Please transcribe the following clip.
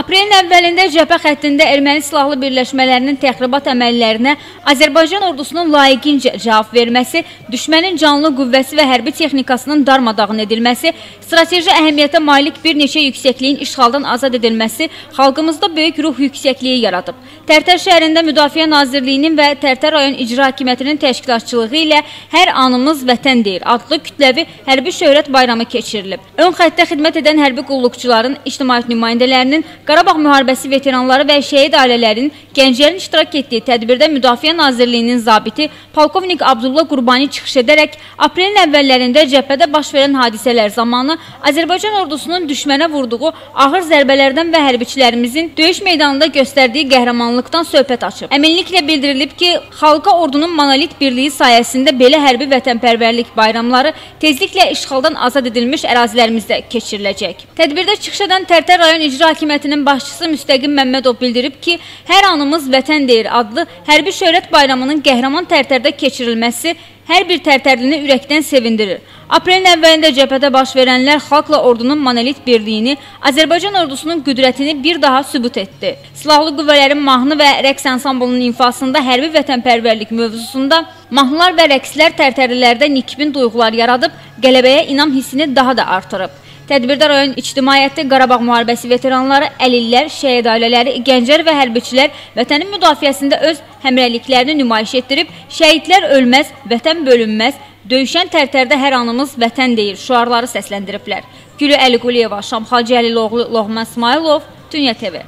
Aprelin əvvəlində cəbhə xəttində erməni silahlı birləşmələrinin təxribat əməllərinə Azərbaycan ordusunun layiqincə cavab verməsi, düşmənin canlı qüvvəsi və hərbi texnikasının darmadağın edilməsi, strateji əhəmiyyətə malik bir neçə yüksəkliyin işğaldan azad edilməsi xalqımızda böyük ruh yüksəkliyi yaradıb. Tərtər şəhərində Müdafiə Nazirliyinin və Tərtər rayon icra hakimiyyətinin təşkilatçılığı ilə Hər anımız vətən deyir adlı kütləvi hərbi şöhrət bayramı keçirilib. Ön xəttdə xidmət edən hərbi qulluqçuların, ictimaiyyət nümayəndələrinin Qarabağ müharibəsi veteranları və şəhid ailələrinin gənclərin iştirak etdiyi tədbirdə Müdafiə Nazirliyinin zabiti polkovnik Abdullah Qurbani çıxış edərək aprelin əvvəllərində cəbhədə baş verən hadisələr zamanı Azərbaycan ordusunun düşmənə vurduğu ağır zərbələrdən və hərbiçilərimizin döyüş meydanında göstərdiyi qəhrəmanlıqdan söhbət açıb. Əminliklə bildirilib ki, xalqa ordunun monolit birliyi sayəsində belə hərbi vətənpərvərlik bayramları tezliklə işğaldan azad edilmiş ərazilərimizdə keçiriləcək. Tədbirdə çıxış edən Tərtər rayon icra hakimiyyətinin Hakimiyyətinin başçısı Müstəqim Məmmədov bildirib ki, hər anımız vətən deyir adlı hərbi şöhrət bayramının qəhrəman tərtərdə keçirilməsi hər bir tərtərlini ürəkdən sevindirir. Aprelin əvvəlində cəbhədə baş verənlər xalqla ordunun monolit birliyini, Azərbaycan ordusunun qüdrətini bir daha sübut etdi. Silahlı qüvvələrin mahnı və rəqs ansamblının infasında hərbi vətənpərvərlik mövzusunda mahnılar və rəqslər tərtərlilərdə nikbin duyğular yaradıb, qələbəyə inam hissini daha da artırıb. Tədbirdə rayon ictimaiyyəti, Qarabağ müharibəsi veteranları, əlillər, şəhid ailələri, gənclər və hərbiçilər vətənin müdafiəsində öz həmrəyliklərini nümayiş etdirib, şəhidlər ölməz, vətən bölünməz, döyüşən tərtərdə hər anımız vətən deyir şuarları səsləndiriblər. Gülü Əliquliyeva, Şamxal Cəliloğlu, Loğman İsmailov, Dünya TV.